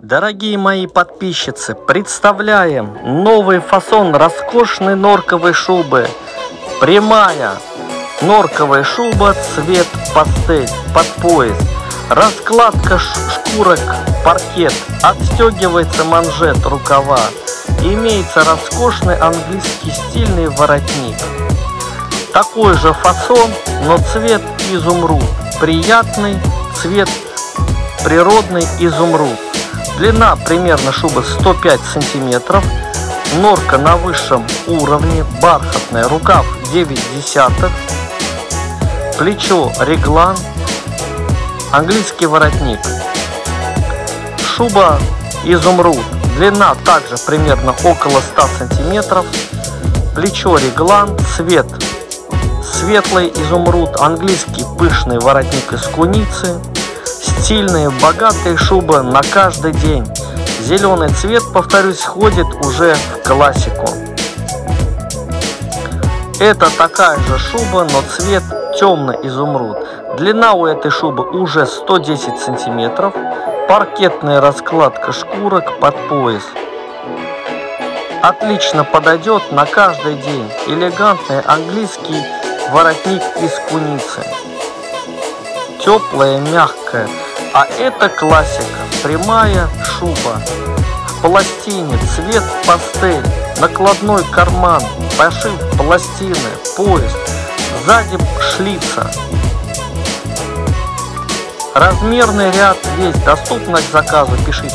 Дорогие мои подписчицы, представляем новый фасон роскошной норковой шубы. Прямая норковая шуба, цвет пастель, под пояс. Раскладка шкурок, паркет, отстегивается манжет рукава. Имеется роскошный английский стильный воротник. Такой же фасон, но цвет изумруд. Приятный цвет природный изумруд. Длина примерно шубы 105 сантиметров. Норка на высшем уровне, бархатная, рукав 9 десятых. Плечо реглан, английский воротник. Шуба изумруд. Длина также примерно около 100 сантиметров. Плечо реглан, цвет светлый изумруд, английский пышный воротник из куницы, Стильные, богатые шубы на каждый день. Зеленый цвет, повторюсь, входит уже в классику. Это такая же шуба, но цвет темный изумруд. Длина у этой шубы уже 110 сантиметров. Паркетная раскладка шкурок под пояс. Отлично подойдет на каждый день. Элегантный английский воротник из куницы теплая, мягкая. А это классика, прямая шуба. В пластине цвет пастель, накладной карман, пошив пластины, пояс, сзади шлица. Размерный ряд есть, доступно к заказу, пишите.